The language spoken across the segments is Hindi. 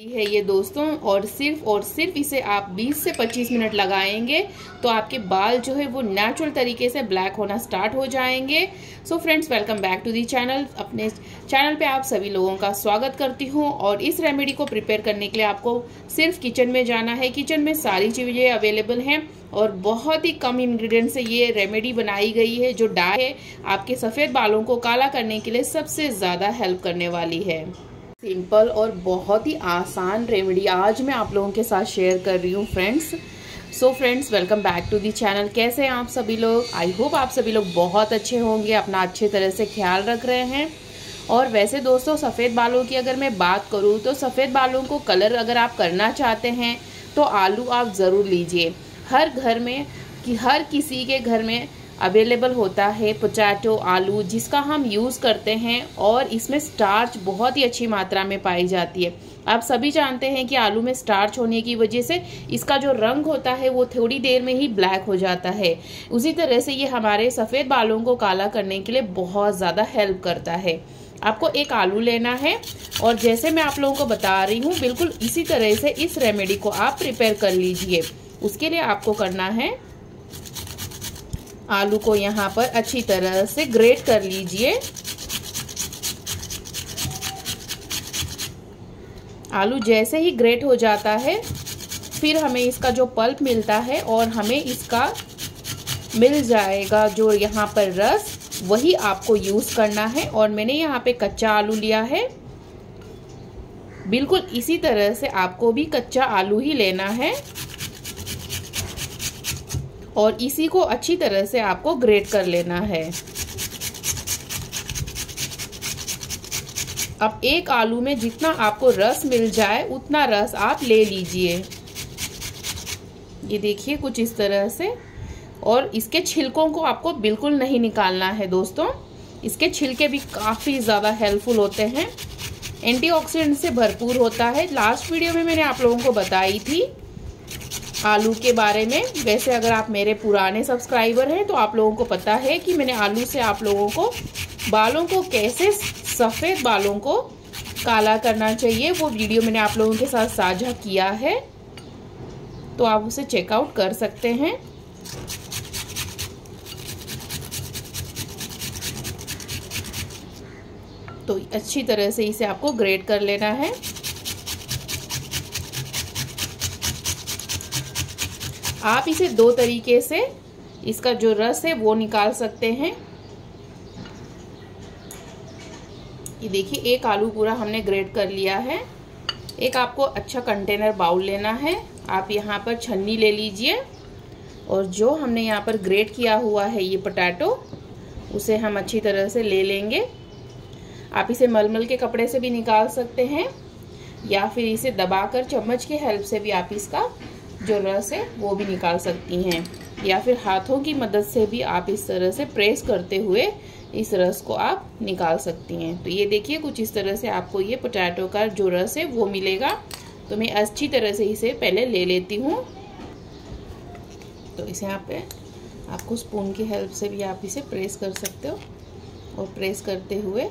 है ये दोस्तों, और सिर्फ़ और सिर्फ़ इसे आप 20 से 25 मिनट लगाएँगे तो आपके बाल जो है वो नेचुरल तरीके से ब्लैक होना स्टार्ट हो जाएँगे। So friends welcome back to the channel अपने चैनल पे आप सभी लोगों का स्वागत करती हूँ, और इस रेमेडी को प्रिपेयर करने के लिए आपको सिर्फ़ किचन में जाना है। किचन में सारी चीज़ें अवेलेबल हैं, और बहुत ही कम इंग्रेडिएंट से ये रेमेडी बनाई गई है, जो डाई है, आपके सफ़ेद बालों को काला करने के लिए सबसे ज़्यादा हेल्प करने वाली है। सिंपल और बहुत ही आसान रेमेडी आज मैं आप लोगों के साथ शेयर कर रही हूँ friends so friends welcome back to the channel कैसे हैं आप सभी लोग? आई होप आप सभी लोग बहुत अच्छे होंगे, अपना अच्छे तरह से ख्याल रख रहे हैं. और वैसे दोस्तों, सफ़ेद बालों की अगर मैं बात करूँ तो सफ़ेद बालों को कलर अगर आप करना चाहते हैं तो आलू आप ज़रूर लीजिए. हर घर में, कि हर किसी के घर में अवेलेबल होता है पोटैटो, आलू, जिसका हम यूज़ करते हैं और इसमें स्टार्च बहुत ही अच्छी मात्रा में पाई जाती है। आप सभी जानते हैं कि आलू में स्टार्च होने की वजह से इसका जो रंग होता है वो थोड़ी देर में ही ब्लैक हो जाता है। उसी तरह से ये हमारे सफ़ेद बालों को काला करने के लिए बहुत ज़्यादा हेल्प करता है। आपको एक आलू लेना है और जैसे मैं आप लोगों को बता रही हूँ, बिल्कुल इसी तरह से इस रेमेडी को आप प्रिपेयर कर लीजिए। उसके लिए आपको करना है आलू को यहाँ पर अच्छी तरह से ग्रेट कर लीजिए। आलू जैसे ही ग्रेट हो जाता है, फिर हमें इसका जो पल्प मिलता है और हमें इसका मिल जाएगा जो यहाँ पर रस, वही आपको यूज़ करना है। और मैंने यहाँ पे कच्चा आलू लिया है। बिल्कुल इसी तरह से आपको भी कच्चा आलू ही लेना है। और इसी को अच्छी तरह से आपको ग्रेट कर लेना है। अब एक आलू में जितना आपको रस मिल जाए, उतना रस आप ले लीजिए। ये देखिए कुछ इस तरह से। और इसके छिलकों को आपको बिल्कुल नहीं निकालना है दोस्तों। इसके छिलके भी काफ़ी ज़्यादा हेल्पफुल होते हैं। एंटीऑक्सीडेंट से भरपूर होता है। लास्ट वीडियो में मैंने आप लोगों को बताई थी आलू के बारे में। वैसे अगर आप मेरे पुराने सब्सक्राइबर हैं तो आप लोगों को पता है कि मैंने आलू से आप लोगों को, बालों को कैसे सफ़ेद बालों को काला करना चाहिए, वो वीडियो मैंने आप लोगों के साथ साझा किया है। तो आप उसे चेकआउट कर सकते हैं। तो अच्छी तरह से इसे आपको ग्रेड कर लेना है। आप इसे दो तरीके से इसका जो रस है वो निकाल सकते हैं। ये देखिए, एक आलू पूरा हमने ग्रेट कर लिया है। एक आपको अच्छा कंटेनर बाउल लेना है। आप यहाँ पर छन्नी ले लीजिए। और जो हमने यहाँ पर ग्रेट किया हुआ है ये पोटैटो, उसे हम अच्छी तरह से ले लेंगे। आप इसे मलमल के कपड़े से भी निकाल सकते हैं, या फिर इसे दबाकर चम्मच की हेल्प से भी आप इसका जो रस है, वो भी निकाल सकती हैं। या फिर हाथों की मदद से भी आप इस तरह से प्रेस करते हुए इस रस को आप निकाल सकती हैं। तो ये देखिए, कुछ इस तरह से आपको ये पोटैटो का जो रस है, वो मिलेगा। तो मैं अच्छी तरह से इसे पहले ले लेती हूँ। तो इसे यहाँ पे आपको स्पून की हेल्प से भी आप इसे प्रेस कर सकते हो। और प्रेस करते हुए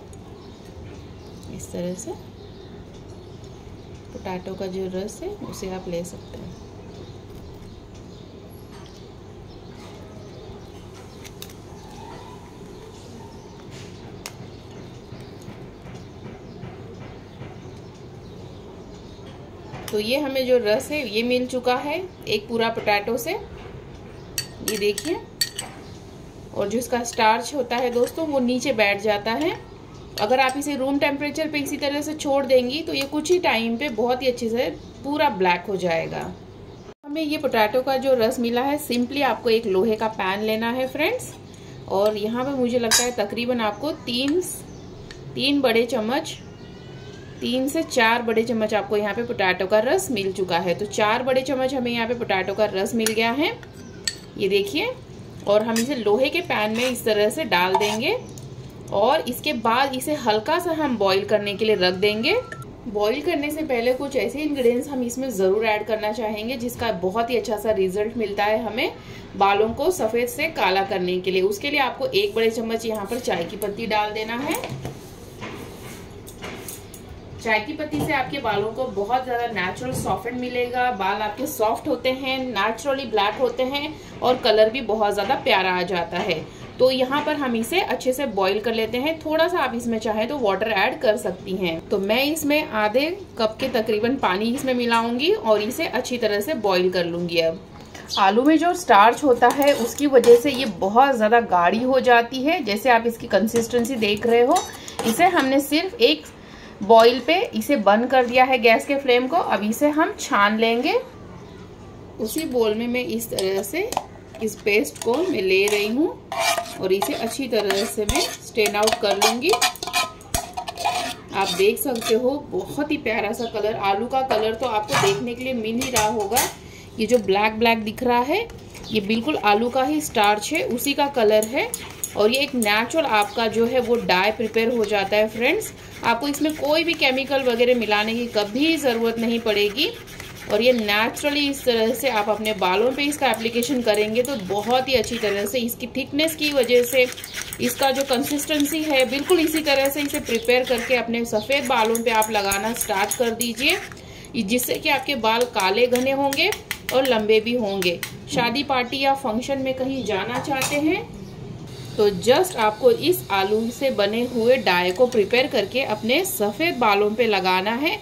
इस तरह से पोटैटो का जो रस है, उसे आप ले सकते हैं। तो ये हमें जो रस है, ये मिल चुका है एक पूरा पोटैटो से। ये देखिए। और जो इसका स्टार्च होता है दोस्तों, वो नीचे बैठ जाता है। अगर आप इसे रूम टेम्परेचर पे इसी तरह से छोड़ देंगी तो ये कुछ ही टाइम पे बहुत ही अच्छे से पूरा ब्लैक हो जाएगा। हमें ये पोटैटो का जो रस मिला है सिंपली आपको एक लोहे का पैन लेना है फ्रेंड्स और यहाँ पे मुझे लगता है तकरीबन आपको तीन तीन बड़े चम्मच तीन से चार बड़े चम्मच आपको यहाँ पे पोटैटो का रस मिल चुका है। तो चार बड़े चम्मच हमें यहाँ पे पोटैटो का रस मिल गया है। ये देखिए, और हम इसे लोहे के पैन में इस तरह से डाल देंगे, और इसके बाद इसे हल्का सा हम बॉईल करने के लिए रख देंगे। बॉईल करने से पहले कुछ ऐसे इंग्रेडिएंट्स हम इसमें ज़रूर ऐड करना चाहेंगे, जिसका बहुत ही अच्छा सा रिज़ल्ट मिलता है हमें बालों को सफ़ेद से काला करने के लिए। उसके लिए आपको एक बड़े चम्मच यहाँ पर चाय की पत्ती डाल देना है। चाय की पत्ती से आपके बालों को बहुत ज़्यादा नेचुरल सॉफ्ट मिलेगा। बाल आपके सॉफ्ट होते हैं नेचुरली ब्लैक होते हैं और कलर भी बहुत ज़्यादा प्यारा आ जाता है। तो यहाँ पर हम इसे अच्छे से बॉईल कर लेते हैं। थोड़ा सा आप इसमें चाहे तो वाटर ऐड कर सकती हैं। तो मैं इसमें आधे कप के तकरीबन पानी इसमें मिलाऊँगी और इसे अच्छी तरह से बॉईल कर लूँगी अब। आलू में जो स्टार्च होता है, उसकी वजह से ये बहुत ज़्यादा गाढ़ी हो जाती है। जैसे आप इसकी कंसिस्टेंसी देख रहे हो, इसे हमने सिर्फ़ एक बॉईल पे इसे बंद कर दिया है गैस के फ्लेम को। अब इसे हम छान लेंगे। उसी बोल में मैं इस तरह से इस पेस्ट को मैं ले रही हूँ और इसे अच्छी तरह से मैं स्टेन आउट कर लूँगी। आप देख सकते हो, बहुत ही प्यारा सा कलर आलू का कलर तो आपको देखने के लिए मिल ही रहा होगा। ये जो ब्लैक ब्लैक दिख रहा है ये बिल्कुल आलू का ही स्टार्च है, उसी का कलर है। और ये एक नेचुरल आपका जो है वो डाई प्रिपेयर हो जाता है फ्रेंड्स आपको इसमें कोई भी केमिकल वगैरह मिलाने की कभी ज़रूरत नहीं पड़ेगी। और ये नेचुरली इस तरह से आप अपने बालों पे इसका एप्लीकेशन करेंगे तो बहुत ही अच्छी तरह से इसकी थिकनेस की वजह से इसका जो कंसिस्टेंसी है, बिल्कुल इसी तरह से इसे प्रिपेयर करके अपने सफ़ेद बालों पे आप लगाना स्टार्ट कर दीजिए। जिससे कि आपके बाल काले घने होंगे। और लंबे भी होंगे। शादी पार्टी या फ़ंक्शन में कहीं जाना चाहते हैं तो जस्ट आपको इस आलू से बने हुए डाई को प्रिपेयर करके अपने सफ़ेद बालों पे लगाना है,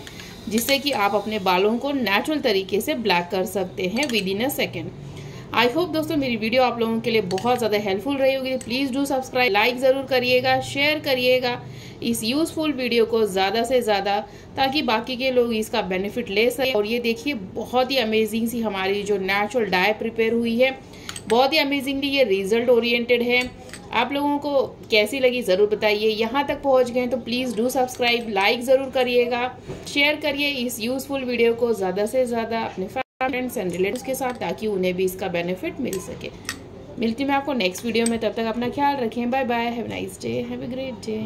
जिससे कि आप अपने बालों को नेचुरल तरीके से ब्लैक कर सकते हैं within a second I hope दोस्तों मेरी वीडियो आप लोगों के लिए बहुत ज़्यादा हेल्पफुल रही होगी। प्लीज़ डू सब्सक्राइब लाइक ज़रूर करिएगा शेयर करिएगा इस यूज़फुल वीडियो को ज़्यादा से ज़्यादा ताकि बाकी के लोग इसका बेनिफिट ले सकें। और ये देखिए, बहुत ही अमेजिंग सी हमारी जो नेचुरल डाई प्रिपेयर हुई है। बहुत ही अमेजिंगली ये रिज़ल्ट ओरिएंटेड है। आप लोगों को कैसी लगी ज़रूर बताइए। यहाँ तक पहुँच गए तो प्लीज़ डू सब्सक्राइब लाइक ज़रूर करिएगा शेयर करिए इस यूज़फुल वीडियो को ज़्यादा से ज़्यादा अपने फ्रेंड्स एंड रिलेटिव के साथ ताकि उन्हें भी इसका बेनिफिट मिल सके। मिलती मैं आपको नेक्स्ट वीडियो में, तब तक अपना ख्याल रखें। Bye bye have nice day have a great day